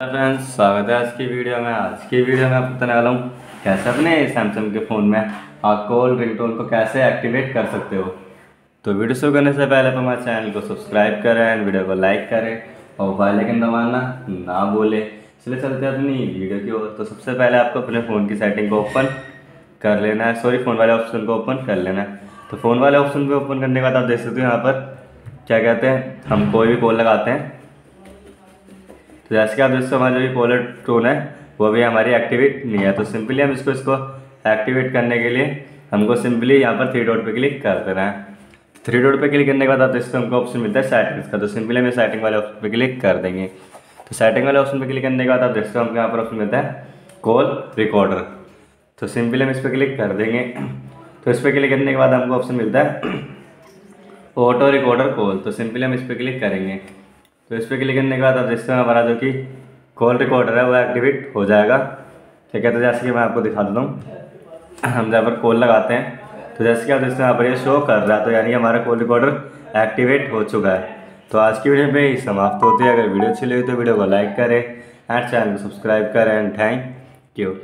Friends स्वागत है आज की वीडियो में। आज की वीडियो में आपको बताने वाला हूँ, कैसे अपने सैमसंग के फ़ोन में आप कॉल रिंगटोन को कैसे एक्टिवेट कर सकते हो। तो वीडियो शुरू करने से पहले तो हमारे चैनल को सब्सक्राइब करें वीडियो को लाइक करें और बेल आइकन दबाना ना बोले चलिए चलते हैं अपनी वीडियो की ओर। तो सबसे पहले आपको अपने फ़ोन की सेटिंग को ओपन कर लेना है। सॉरी फ़ोन वाले ऑप्शन को ओपन कर लेना है। तो फ़ोन वाले ऑप्शन को ओपन करने के बाद आप देख सकते हो यहाँ पर क्या कहते हैं, हम कोई भी कॉल लगाते हैं। तो जैसे कि आप दोस्तों हमारा जो भी कॉलर टोन है, वो भी हमारी एक्टिवेट नहीं है। तो सिंपली हम इसको इसको एक्टिवेट करने के लिए हमको सिंपली यहाँ पर थ्री डॉट पे क्लिक कर देना है। थ्री डॉट पे क्लिक करने के बाद आप दोस्तों हमको ऑप्शन मिलता है सेटिंग्स का। तो सिंपली हम सेटिंग वाले ऑप्शन पे क्लिक कर देंगे। तो सेटिंग वाले ऑप्शन पे क्लिक करने के बाद आप दोस्तों हमको यहाँ पर ऑप्शन मिलता है कॉल रिकॉर्डर तो सिंपली हम इस पर क्लिक कर देंगे। तो इस पर क्लिक करने के बाद हमको ऑप्शन मिलता है ऑटो रिकॉर्डर कॉल तो सिंपली हम इस पर क्लिक करेंगे। तो इस पर क्लिक करने के बाद देखते हैं हमारा जो कि कॉल रिकॉर्डर है, वो एक्टिवेट हो जाएगा। ठीक है तो जैसे कि मैं आपको दिखा देता हूँ। हम जहाँ पर कॉल लगाते हैं तो जैसे कि आप हैं यहाँ पर ये शो कर रहा है तो यानी हमारा कॉल रिकॉर्डर एक्टिवेट हो चुका है। तो आज की वीडियो में ही समाप्त होती है। अगर वीडियो अच्छी लगी तो वीडियो को लाइक करें एंड चैनल को सब्सक्राइब करें। And thank you.